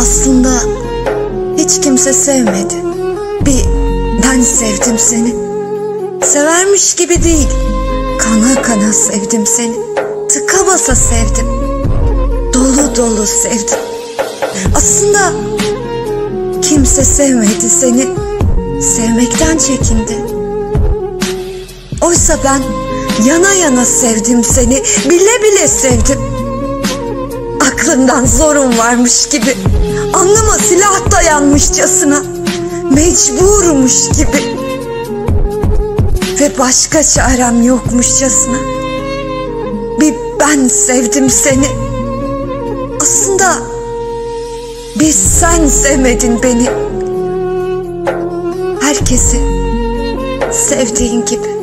Aslında hiç kimse sevmedi. Bir ben sevdim seni. Severmiş gibi değil. Kana kana sevdim seni. Tıka basa sevdim. Dolu dolu sevdim. Aslında kimse sevmedi seni. Sevmekten çekindi. Oysa ben yana yana sevdim seni. Bile bile sevdim. Aklından zorun varmış gibi. Alnıma silah dayanmışçasına. Mecburmuş gibi. Ve başka çarem yokmuşçasına. Bir ben sevdim seni. Aslında bir sen sevmedin beni. Herkesi sevdiğin gibi.